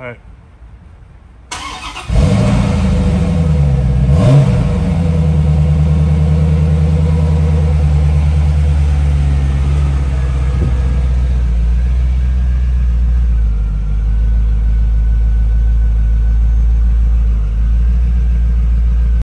All right.